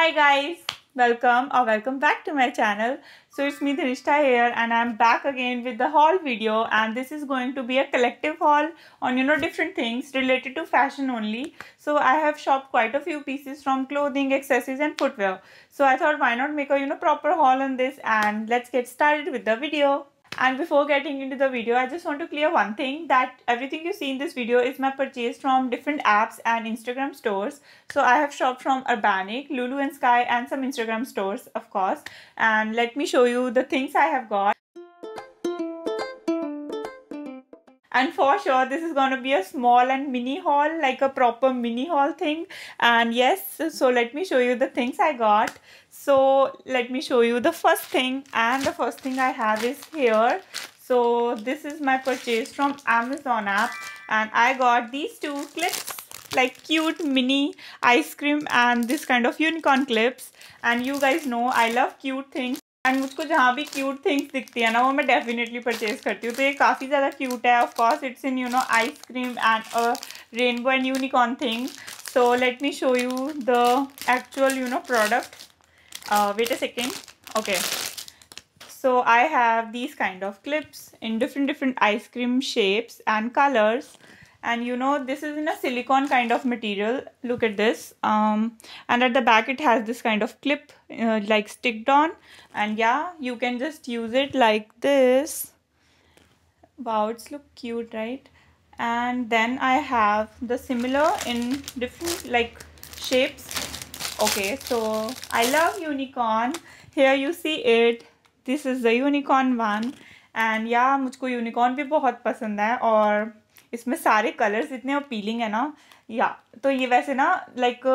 Hi guys, welcome or welcome back to my channel. So it's me Dhanishtha here and I'm back again with the haul video and this is going to be a collective haul on you know different things related to fashion only. So I have shopped quite a few pieces from clothing, accessories and footwear. So I thought why not make a you know proper haul on this and let's get started with the video. And before getting into the video, I just want to clear one thing that everything you see in this video is my purchase from different apps and Instagram stores. So I have shopped from Urbanic, Lulu and Sky and some Instagram stores, of course. And let me show you the things I have got. And for sure this is going to be a small and mini haul like a proper mini haul thing. And yes so let me show you the things i got. So let me show you the first thing. And the first thing i have is here. So this is my purchase from amazon app. And i got these two clips like cute mini ice cream and this kind of unicorn clips. And you guys know i love cute things and मुझको जहाँ भी cute things दिखती है ना, वो मैं definitely purchase करती हूँ। तो ये काफ़ी ज़्यादा क्यूट है। Of course it's in you know ice cream and a rainbow and unicorn thing so let me show you the actual you know product wait a second okay so I have these kind of clips in different different ice cream shapes and colours and you know this is in a silicone kind of material look at this um, and at the back it has this kind of clip uh, like sticked on and yeah you can just use it like this wow it's look cute right and then I have the similar in different like shapes okay so I love unicorn here you see it this is the unicorn one and yeah मुझको unicorn भी बहुत पसंद है और इसमें सारे colours इतने appealing है ना। या तो ये वैसे ना लाइक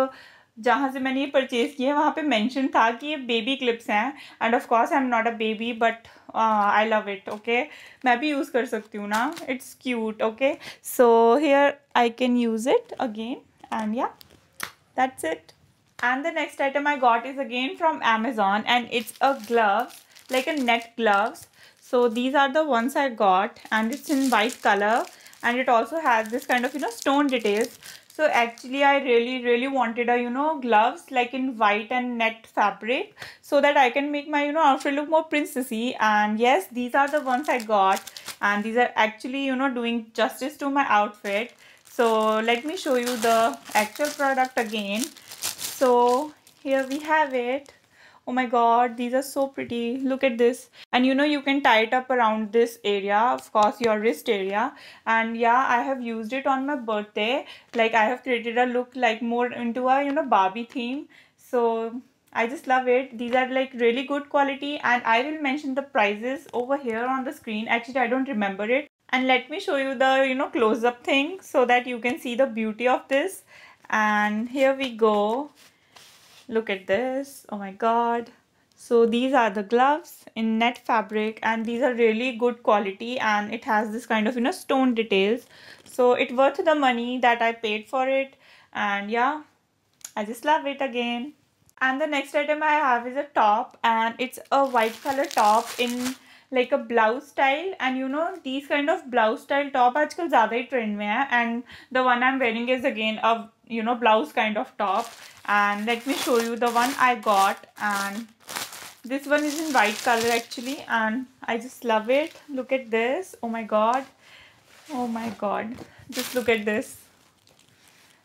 जहाँ से मैंने ये परचेज किया है, वहाँ पे मेंशन था कि ये बेबी क्लिप्स हैं। And of course I am not a baby but I love it okay मैं भी यूज़ कर सकती हूँ ना। It's cute okay so here I can use it again and yeah that's it and the next item I got is again from Amazon, and it's a glove, like a net gloves. So, these are the ones I got, and it's in white color. And it also has this kind of you know stone details. So actually I really really wanted a you know gloves like in white and net fabric so that I can make my you know outfit look more princessy. And yes these are the ones I got and these are actually you know doing justice to my outfit. So let me show you the actual product again. So here we have it oh my god these are so pretty look at this and you know you can tie it up around this area of course your wrist area and yeah i have used it on my birthday like i have created a look like more into a you know barbie theme so I just love it. These are like really good quality and I will mention the prices over here on the screen. Actually, I don't remember it. And let me show you the, you know, close-up thing so that you can see the beauty of this. And here we go look at this oh my god so these are the gloves in net fabric and these are really good quality and it has this kind of you know stone details so it worth the money that i paid for it and yeah i just love it again and the next item i have is a top and it's a white color top in like a blouse style and you know these kind of blouse style top आजकल ज़्यादा ही trend में है and the one I'm wearing is again a you know blouse kind of top and let me show you the one I got. And this one is in white color actually. And I just love it. Look at this. Oh my god. Oh my god. Just look at this.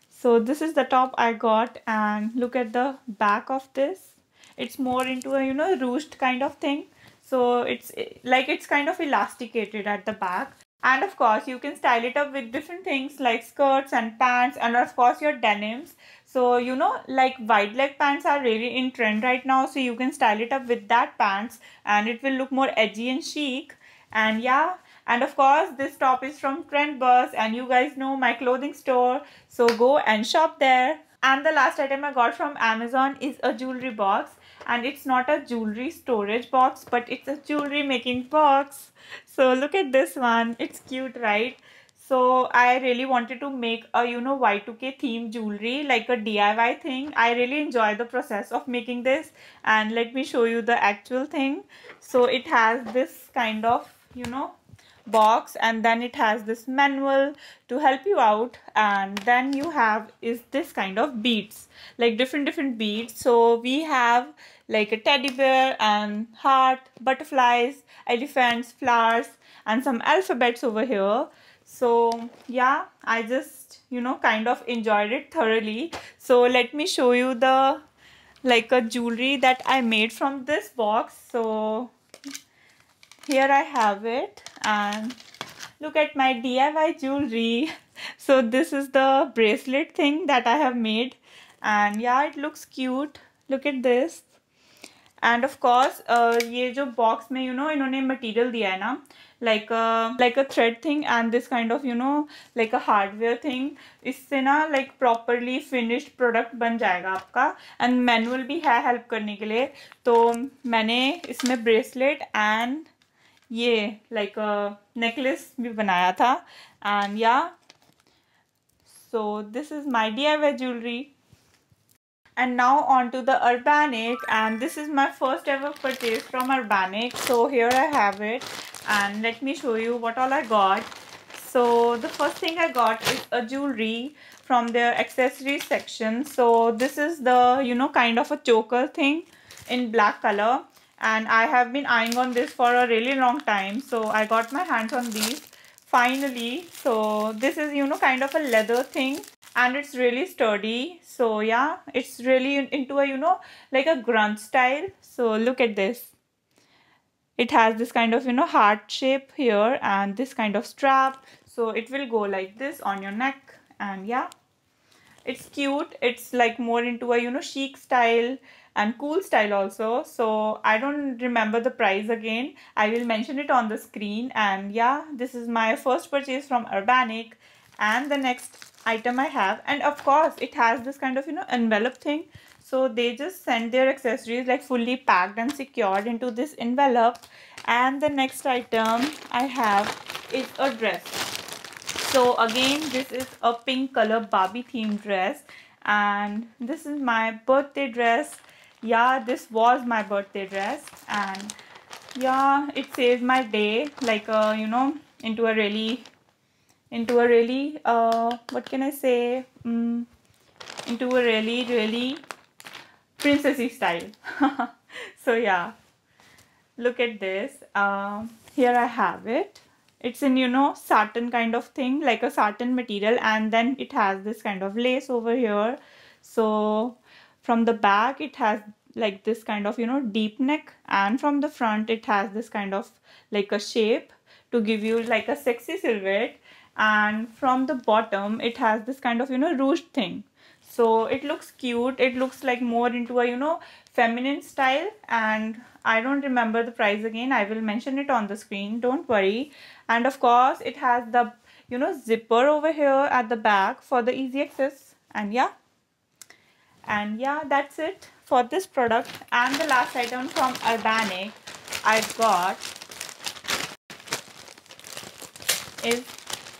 So this is the top I got. And look at the back of this. It's more into a you know ruched kind of thing. So it's like it's kind of elasticated at the back and of course you can style it up with different things like skirts and pants and of course your denims. So you know like wide leg pants are really in trend right now. So you can style it up with that pants and it will look more edgy and chic. And yeah and of course this top is from Trendz Buzz and you guys know my clothing store. So go and shop there. And the last item I got from Amazon is a jewelry box and it's not a jewelry storage box but it's a jewelry making box. So look at this one. It's cute right? So I really wanted to make a you know Y2K theme jewelry like a DIY thing. I really enjoy the process of making this. And let me show you the actual thing. So it has this kind of you know box and then it has this manual to help you out. And then you have is this kind of beads like different different beads. So we have like a teddy bear and heart butterflies elephants flowers and some alphabets over here. So yeah i just you know kind of enjoyed it thoroughly. So let me show you the like a jewelry that i made from this box. So here I have it, and look at my DIY jewelry. So, this is the bracelet thing that I have made, and yeah, it looks cute. Look at this. And of course ये जो box में you know इन्होंने material दिया है ना like like a thread thing and this kind of you know like a hardware thing इससे ना like properly finished product बन जाएगा आपका एंड मैनुअल भी है हेल्प करने के लिए. तो मैंने इसमें ब्रेसलेट एंड ये लाइक नेकलेस भी बनाया था एंड या so this is my DIY jewelry and now on to the Urbanic and this is my first ever purchase from Urbanic so here I have it and let me show you what all I got so the first thing I got is a jewelry from their accessories section so this is the you know kind of a choker thing in black color and I have been eyeing on this for a really long time. So I got my hands on these finally. So this is you know kind of a leather thing. And it's really sturdy. So yeah it's really into a you know like a grunge style. So look at this. It has this kind of you know heart shape here and this kind of strap. So it will go like this on your neck. And yeah. It's cute. It's like more into a you know chic style and cool style also. So i don't remember the price again. I will mention it on the screen. And yeah this is my first purchase from urbanic. And the next item i have. And of course it has this kind of you know envelope thing. So they just send their accessories like fully packed and secured into this envelope. And the next item i have is a dress. So again this is a pink color barbie themed dress. And this is my birthday dress yeah this was my birthday dress and yeah it saved my day like uh, you know into a really into a really uh what can i say? Um, into a really really princessy style. So yeah look at this. Uh, here i have it. It's in you know satin kind of thing like a satin material and then it has this kind of lace over here. So from the back it has like this kind of you know deep neck and from the front it has this kind of like a shape to give you like a sexy silhouette. And from the bottom it has this kind of you know ruched thing. So it looks cute. It looks like more into a you know feminine style. And i don't remember the price again. I will mention it on the screen. Don't worry. And of course it has the you know zipper over here at the back for the easy access. And yeah and yeah that's it for this product. And the last item from Urbanic I've got is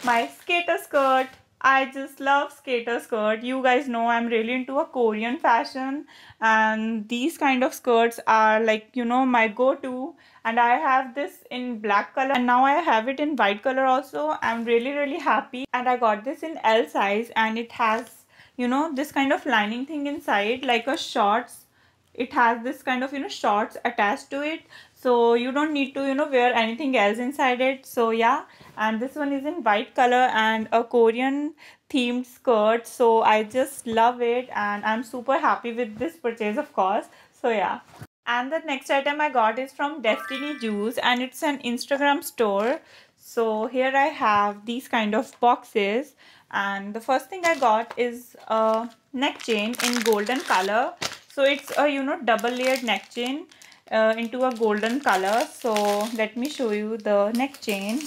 my skater skirt. I just love skater skirt. You guys know I'm really into a Korean fashion. And these kind of skirts are like, you know, my go-to. And I have this in black color. And now I have it in white color also. I'm really, really happy. And I got this in L size. And it has you know this kind of lining thing inside like a shorts it has this kind of you know shorts attached to it. So you don't need to you know wear anything else inside it. So yeah. And this one is in white color and a korean themed skirt. So i just love it and i'm super happy with this purchase of course. So yeah. And the next item i got is from destiny jewels and it's an instagram store. So here i have these kind of boxes and the first thing I got is a neck chain in golden color. So it's a you know double layered neck chain uh, into a golden color. So let me show you the neck chain.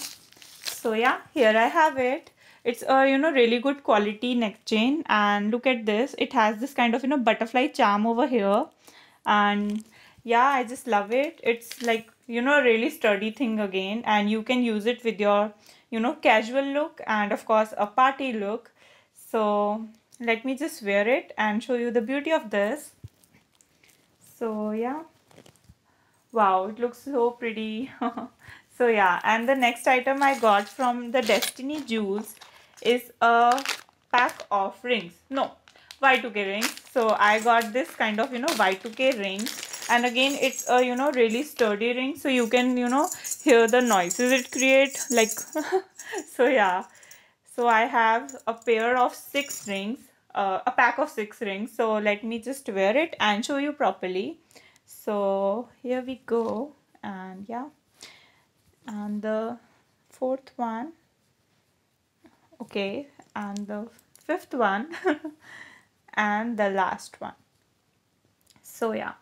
So yeah here I have it. It's a you know really good quality neck chain. And look at this. It has this kind of you know butterfly charm over here. And yeah I just love it. It's like you know really sturdy thing again. And you can use it with your you know casual look and of course a party look. So let me just wear it and show you the beauty of this. So yeah. Wow it looks so pretty. So yeah and the next item i got from the destiny jewels is a pack of rings. No y2k rings. So i got this kind of you know y2k rings and again it's a you know really sturdy ring so you can you know hear the noises it create like so yeah. So i have a pair of six rings uh, a pack of six rings so let me just wear it and show you properly. So here we go and yeah. And the fourth one okay and the fifth one and the last one. So yeah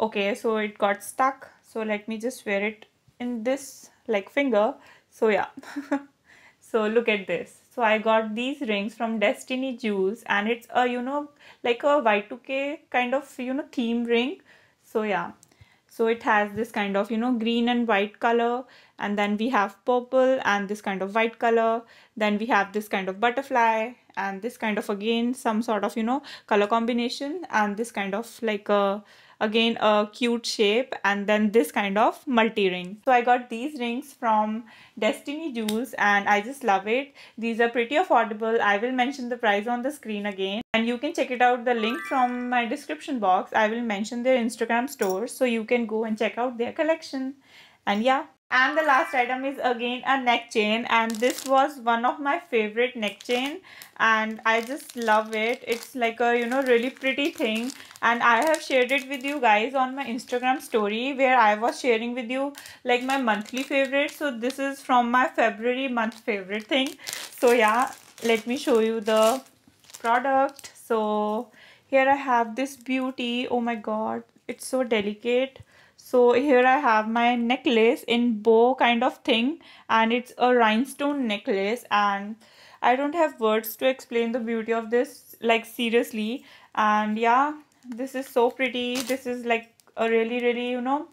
okay so it got stuck. So let me just wear it in this like finger. So yeah. So look at this. So i got these rings from destiny jewels and it's a you know like a y2k kind of you know theme ring. So yeah. So it has this kind of you know green and white color and then we have purple and this kind of white color. Then we have this kind of butterfly and this kind of again some sort of you know color combination and this kind of like a again a cute shape and then this kind of multi ring so i got these rings from destiny jewels and i just love it. These are pretty affordable. I will mention the price on the screen again. And you can check it out the link from my description box. I will mention their instagram store so you can go and check out their collection. And yeah and the last item is again a neck chain. And this was one of my favorite neck chain. And i just love it. It's like a you know really pretty thing. And i have shared it with you guys on my instagram story where i was sharing with you like my monthly favorite. So this is from my february month favorite thing. So yeah let me show you the product. So here i have this beauty. Oh my god. It's so delicate so here I have my necklace in bow kind of thing and it's a rhinestone necklace and I don't have words to explain the beauty of this like seriously. And yeah this is so pretty. This is like a really really you know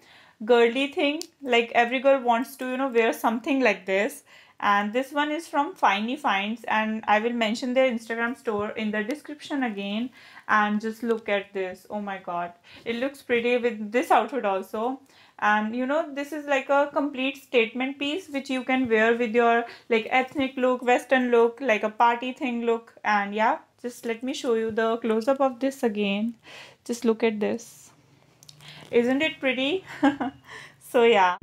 girly thing. Like every girl wants to you know wear something like this and this one is from Finey Finds and I will mention their Instagram store in the description again and just look at this. Oh my god. It looks pretty with this outfit also. And you know this is like a complete statement piece which you can wear with your like ethnic look western look like a party thing look. And yeah just let me show you the close-up of this again. Just look at this. Isn't it pretty? So yeah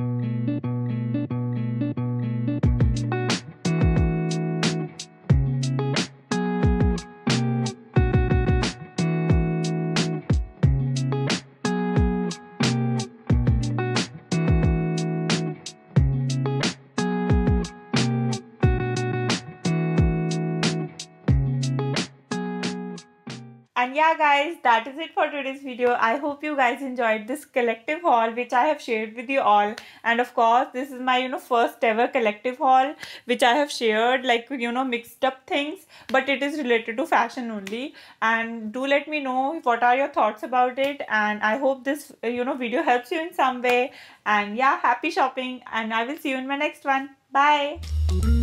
yeah guys that is it for today's video. I hope you guys enjoyed this collective haul which i have shared with you all. And of course this is my you know first ever collective haul which i have shared like you know mixed up things but it is related to fashion only. And do let me know what are your thoughts about it. And i hope this you know video helps you in some way. And yeah happy shopping. And i will see you in my next one. Bye